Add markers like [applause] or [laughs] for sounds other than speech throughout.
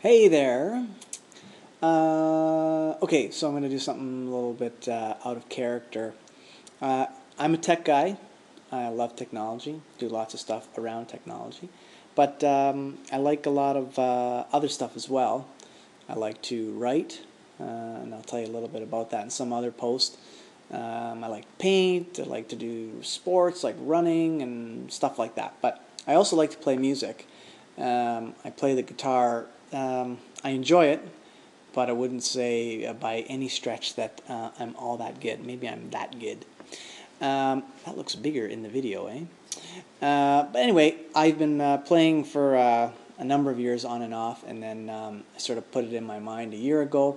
Hey there. Uh, okay, so I'm going to do something a little bit uh, out of character. Uh, I'm a tech guy. I love technology, do lots of stuff around technology. But um, I like a lot of uh, other stuff as well. I like to write, uh, and I'll tell you a little bit about that in some other post. Um, I like to paint, I like to do sports like running and stuff like that. But I also like to play music. Um, I play the guitar um, I enjoy it, but I wouldn't say uh, by any stretch that uh, I'm all that good. Maybe I'm that good. Um, that looks bigger in the video, eh? Uh, but anyway, I've been uh, playing for uh, a number of years on and off, and then um, I sort of put it in my mind a year ago,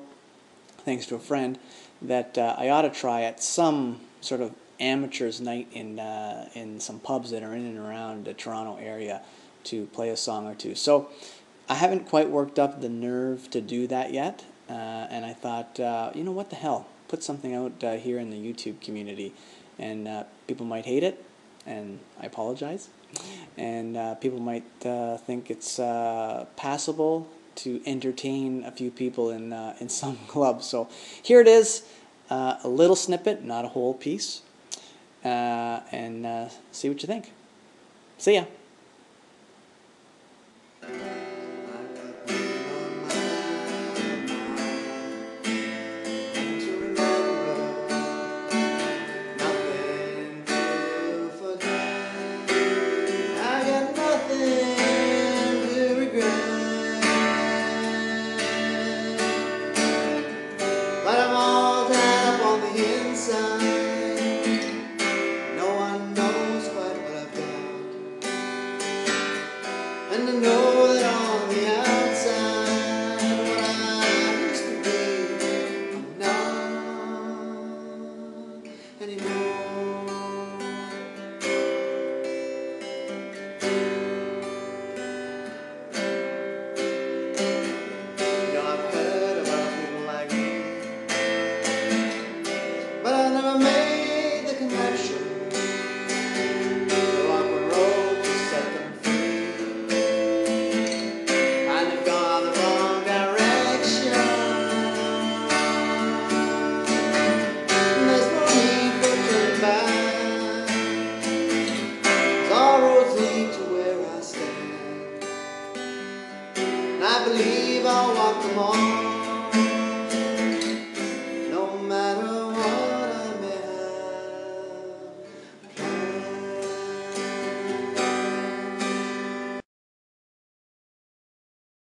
thanks to a friend, that I ought to try at some sort of amateurs night in in some pubs that are in and around the Toronto area to play a song or two. So I haven't quite worked up the nerve to do that yet, uh, and I thought, uh, you know what the hell, put something out uh, here in the YouTube community, and uh, people might hate it, and I apologize, and uh, people might uh, think it's passable to entertain a few people in in [laughs] some clubs. So here it is, a little snippet, not a whole piece, and see what you think. See ya. And to know that on I believe I'll walk the mall.